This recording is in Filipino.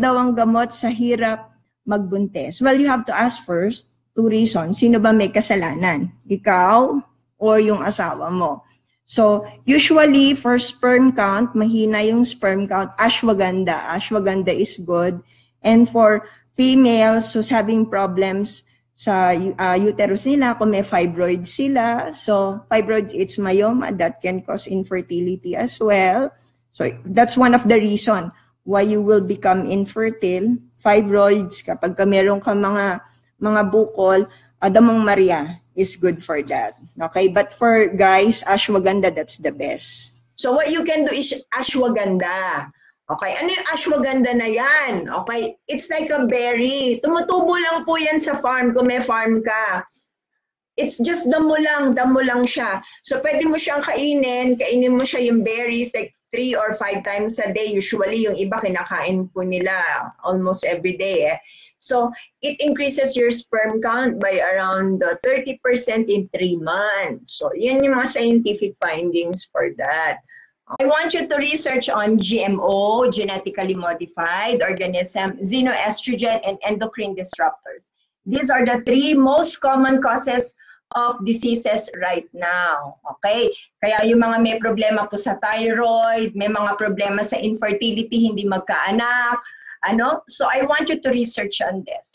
daw ang gamot sa hirap magbuntis? Well, you have to ask first, two reasons. Sino ba may kasalanan? Ikaw or yung asawa mo? So, usually, for sperm count, mahina yung sperm count, ashwagandha. Ashwagandha is good. And for females who's having problems sa uh, uterus nila, kung may fibroids sila, so fibroids, it's myoma that can cause infertility as well. So, that's one of the reason why you will become infertile. Fibroids, kapag ka meron ka mga, mga bukol, Adamong Maria is good for that. Okay? But for guys, ashwagandha, that's the best. So what you can do is ashwagandha. Okay, ano yung ashwagandha na yan? Okay, it's like a berry. Tumutubo lang po yan sa farm kung may farm ka. It's just damo lang, damo lang siya. So pwede mo siyang kainin, kainin mo siya yung berries like three or five times a day. Usually yung iba kinakain po nila almost every day eh. So it increases your sperm count by around 30% uh, in three months. So yan yung mga scientific findings for that. I want you to research on GMO, genetically modified organism, xenoestrogen, and endocrine disruptors. These are the three most common causes of diseases right now. Okay? Kaya yung mga may problema po sa thyroid, may mga problema sa infertility, hindi magkaanak, ano? So I want you to research on this.